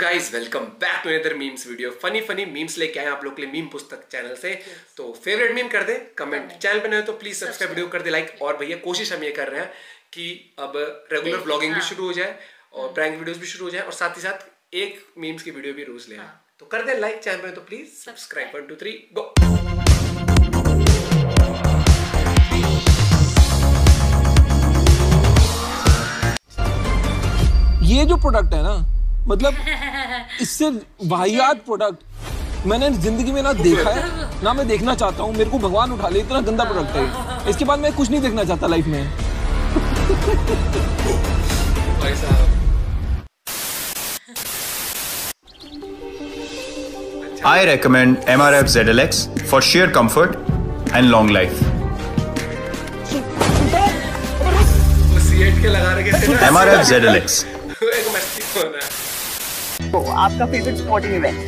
Guys welcome back to another memes video funny funny memes लेके आए आप लोग के लिए मीम पुस्तक चैनल से। तो फेवरेट मीम कर दे कमेंट चैनल पे नए हो तो प्लीज़ सब्सक्राइब वीडियो कर दे लाइक और भैया कोशिश हम ये कर रहे हैं कि अब रेगुलर व्लॉगिंग भी हाँ। शुरू हो जाए और प्रैंक वीडियोस भी शुरू हो जाए और साथ ही साथ एक मीम्स की वीडियो भी रोज ले आए। तो कर दे लाइक चैनल पे तो please subscribe one two three go ये जो प्रोडक्ट है ना मतलब इससे वाहियात प्रोडक्ट मैंने ज़िंदगी में ना देखा है ना मैं देखना चाहता हूँ मेरे को भगवान उठा ले इतना गंदा प्रोडक्ट है इसके बाद मैं कुछ नहीं देखना चाहता लाइफ में। I recommend MRF ZLX for sheer comfort and long life. वो C8 के लगा रखे MRF ZLX. तो आपका फेवरेट स्पोर्टिंग इवेंट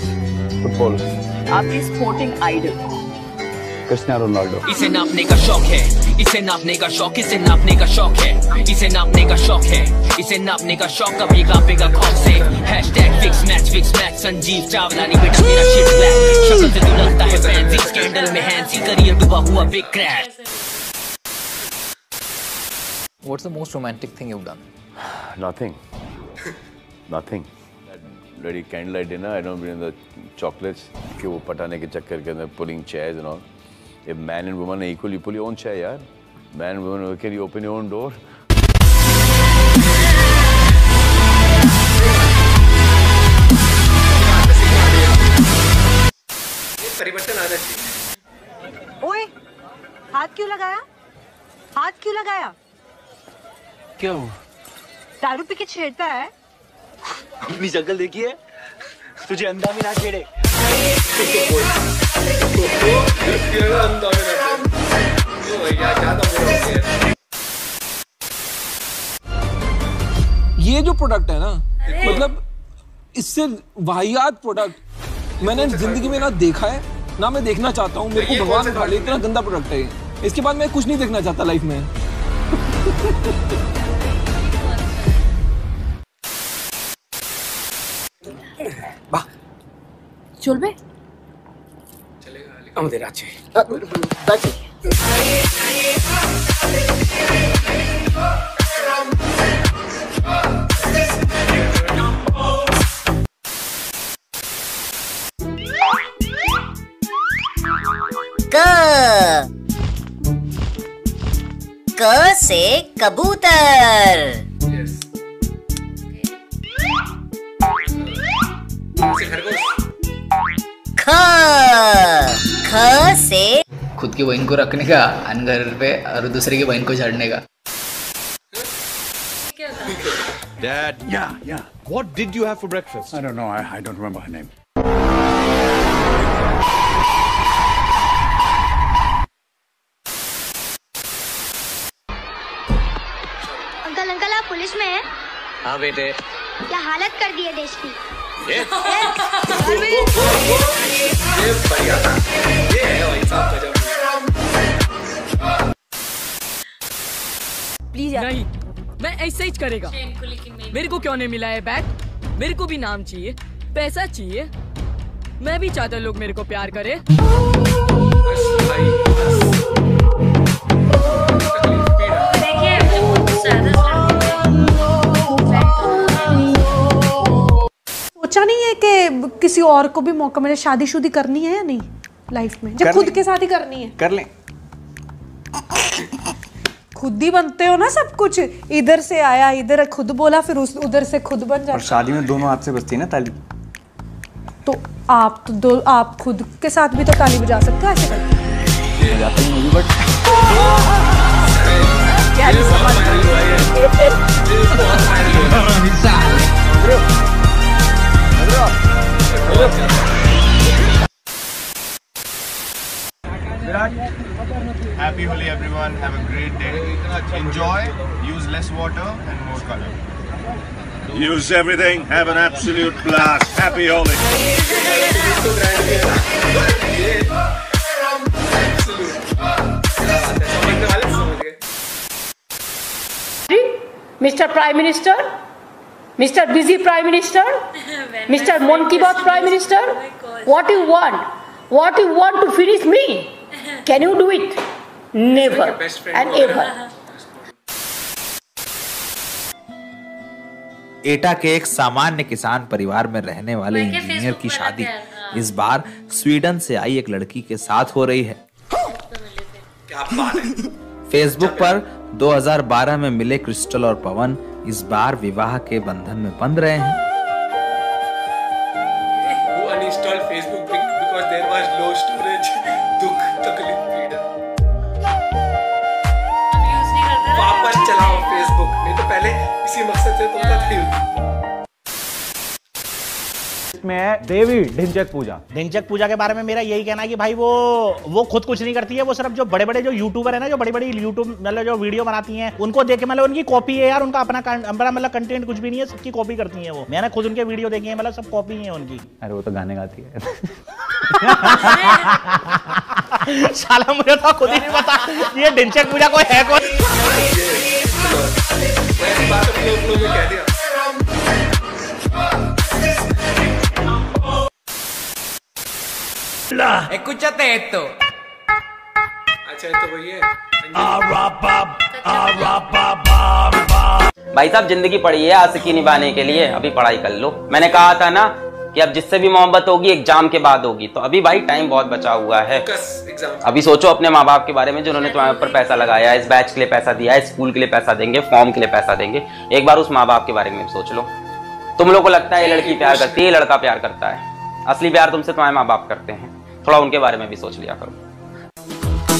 फुटबॉल आपकी स्पोर्टिंग आइडल क्रिस्टियानो रोनाल्डो इसे नापने का शौक है। इसे नापने का शौक इसे नापने का शौक है। इसे नापने का शौक है। इसे नापने का शौक कभी कापेगा खौफ से। Hashtag fix match fix match Sanjeev Chawla नहीं बेटा मेरा शिट ब्लैक शक्ल से तू लगता है फैंसी स्कैंडल में हैंसी करियर डूबा हुआ big crash What's the most romantic thing you've done? Nothing. Nothing. Ready candle light dinner I don't buy the chocolates के वो पटाने के चक्कर के अंदर pulling chairs and all a man and woman equal you pull own chair यार man and woman can you open your own door हाथ क्यों लगाया? हाथ क्यों लगाया? क्यों दारू पी के छेड़ता है? अपनी शक्ल देखिए तुझे अंधा भी ना छेड़े। ये जो प्रोडक्ट है ना मतलब इससे वाहियात प्रोडक्ट मैंने ज़िंदगी में ना देखा है ना मैं देखना चाहता हूँ मेरे को भगवान सा उठा ले इतना गंदा प्रोडक्ट है इसके बाद मैं कुछ नहीं देखना चाहता लाइफ में। চলবে चलेगा लेकिन আমাদের আছে क क से कबूतर यस से खरगोश ख ख से खुद की बहन को रखने का और घर पे और दूसरे की बहन को छाड़ने का Dad. Yeah, yeah. What did you have for breakfast? I don't know. I, I don't remember her name. Uncle uncle आप पुलिस में हैं हाँ बेटे क्या हालत कर दी है देश की ये बढ़िया था ये है भाई साहब गजब प्लीज़ नहीं मैं ऐसे ही करेगा। मेरे को क्यों नहीं मिला है बैग? मेरे को भी नाम चाहिए पैसा चाहिए। मैं भी चाहता लोग मेरे को प्यार करे। किसी और को भी मौका मिले शादीशुदी करनी है या नहीं लाइफ में? जब खुद के साथ ही करनी है। कर लें। खुद ही बनते हो ना सब कुछ। इधर से आया इधर खुद बोला फिर उस उधर से खुद बन और जाता शादी में दोनों हाथ से बजती है ना ताली? तो आप तो दो आप खुद के साथ भी तो ताली बजा सकते हो ऐसे करके but use less water and more color. Use everything. Have an absolute blast. Happy holidays. Mr. Prime Minister, Mr. Busy Prime Minister, Mr. Monkibot Prime Minister, oh what do you want? What do you want to finish me? Can you do it? Never and ever. एटा के एक सामान्य किसान परिवार में रहने वाले engineer की शादी हाँ। इस बार स्वीडन से आई एक लड़की के साथ हो रही है। क्या बात है? फेसबुक पर 2012 में मिले क्रिस्टल और पवन इस बार विवाह के बंधन में बंध रहे हैं। वापस चलाओ फेसबुक नहीं तो पहले इसी मकसद से तो था इसमें है देवी ढिंचक पूजा। ढिंचक पूजा के बारे में मेरा यही कहना है कि भाई वो वो खुद कुछ नहीं करती है वो सिर्फ़ जो बड़े बड़े जो यूट्यूबर है ना जो बड़ी बड़ी यूट्यूब मतलब जो वीडियो बनाती हैं उनको देख के मतलब उनकी कॉपी है यार उनका अपना अपना मतलब कंटेंट कुछ भी नहीं है सबकी कॉपी करती है वो। मैंने खुद उनके वीडियो देखे हैं मतलब सब कॉपी है उनकी। अरे वो तो गाने गाती है। साला मुझे तो खुद ही नहीं पता ये ढिंचक पूजा कोई है कौन? कह दिया Escúchate esto. अच्छा तो वही है। भाई साहब ज़िंदगी पड़ी है आशिकी निभाने के लिए। अभी पढ़ाई कर लो। मैंने कहा था ना कि अब जिससे भी मोहब्बत होगी एग्ज़ाम के बाद होगी। तो अभी भाई टाइम बहुत बचा हुआ है। अभी सोचो अपने माँ बाप के बारे में जिन्होंने तुम्हारे ऊपर पैसा लगाया इस बैच के लिए पैसा दिया है स्कूल के लिए पैसा देंगे फॉर्म के लिए पैसा देंगे। एक बार उस माँ बाप के बारे में सोच लो। तुम लोग को लगता है ये लड़की प्यार करती है ये लड़का प्यार करता है। असली प्यार तुमसे तुम्हारे माँ बाप करते हैं। थोड़ा उनके बारे में भी सोच लिया करो।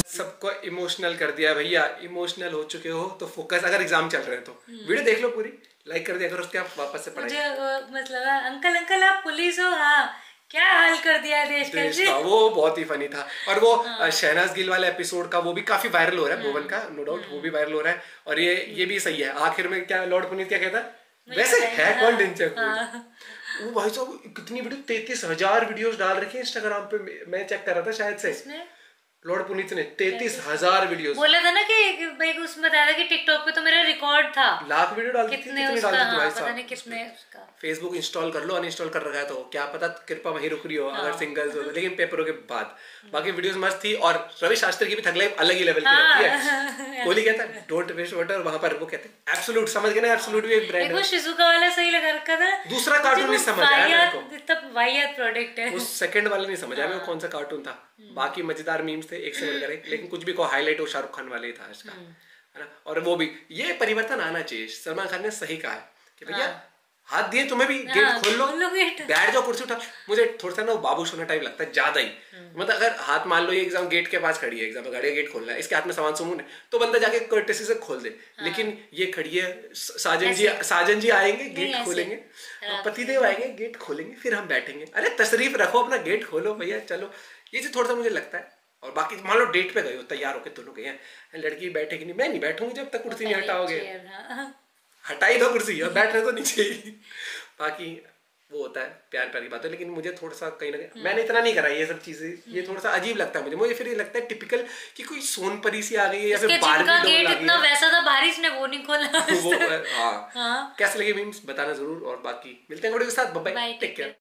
सबको इमोशनल कर दिया भैया। इमोशनल हो चुके हो तो फोकस अगर एग्ज़ाम चल रहे हैं तो। वीडियो देख लो पूरी। लाइक कर दिया करो उसके आप वापस से पढ़ाई। मुझे मतलब है, अंकल अंकल आप पुलिस हो हाँ। क्या हाल कर दिया है देश का देश का वो बहुत ही फनी था। और वो अ, शहनाज गिल वाले एपिसोड का वो भी काफ़ी वायरल हो रहा है भुवन का नो डाउट वो भी वायरल हो रहा है। और ये ये भी सही है। आखिर में क्या लॉर्ड पुनीत क्या कहता वैसे है कौन डिंचक हाँ। वो भाई साहब कितनी वीडियो तैतीस हज़ार वीडियोस डाल रखी है इंस्टाग्राम पे। मैं- मैं चेक कर रहा था शायद से। लॉर्ड पुनीत ने तैतीस हज़ार वीडियो बोला था ना कि भाई उसमें बताया था कि टिकटॉक पे तो मेरा रिकॉर्ड था। लाख वीडियो डाल दी थी कितने उसका हाँ, पता नहीं कितने उसका। फेसबुक इंस्टॉल कर लो अनइंस्टॉल कर रखा है तो क्या पता कृपा वही रुक रही हो अगर हाँ। सिंगल्स हो तो। लेकिन पेपरों के बाद। बाकी वीडियोस मस्त थी और रवि शास्त्री की भी थकलाई अलग ही लेवल की हाँ। रहती है। कोहली कहता है डोंट वेस्ट वाटर वहाँ पर वो कहते हैं एब्सोल्यूट समझ गए ना एब्सोल्यूट भी एक ब्रांड है। शिजुका वाला सही लगा रखा था। दूसरा कार्टून नहीं समझ आया मेरे वाहियात- प्रोडक्ट है। उस सेकंड वाला नहीं समझ आया कौन सा कार्टून था। बाकी मज़ेदार मीम्स थे एक से बढ़कर एक लेकिन कुछ भी को हाईलाइट वो शाहरुख खान वाले ही था इसका है ना? और वो भी ये परिवर्तन आना चाहिए। सलमान खान ने सही कहा है कि भैया हाथ दिए तुम्हें भी गेट हाँ, खोल लो। बैठ जाओ कुर्सी उठा। मुझे थोड़ा सा ना बाबू सोना टाइप लगता है ज़्यादा ही। मतलब अगर हाथ मान लो ये एग्ज़ाम गेट के पास खड़ी है एग्ज़ाम गाड़ी का गेट खोलना है इसके हाथ में सामान सुमून है तो बंदा जाके कर्टेसी से खोल दे। लेकिन ये खड़ी है साजन जी साजन जी आएँगे गेट खोलेंगे। हाँ। पतिदेव आएँगे गेट खोलेंगे फिर हम बैठेंगे। अरे तशरीफ़ रखो अपना गेट खोलो भैया चलो। ये चीज़ थोड़ा सा मुझे लगता है और बाकी मान लो डेट पे गए हो तैयार होके दोनों गए हैं। लड़की बैठेगी नहीं मैं नहीं बैठूँगी जब तक कुर्सी नहीं हटाओगे। हटाई दो कुर्सी और बैठ रहे तो नीचे ही बाकी वो होता है प्यार प्यार की बात है लेकिन मुझे थोड़ा सा कहीं ना कहीं मैंने इतना नहीं करा ये सब चीज़ें ये थोड़ा सा अजीब लगता है मुझे। मुझे फिर ये लगता है टिपिकल कि कोई सोनपरी सी आ गई है या फिर का गेट इतना वैसा था बारिश ने वो नहीं खोला वो हाँ हाँ। कैसे लगे मीम्स बताना ज़रूर और बाकी मिलते हैं वीडियो के साथ। Bye take care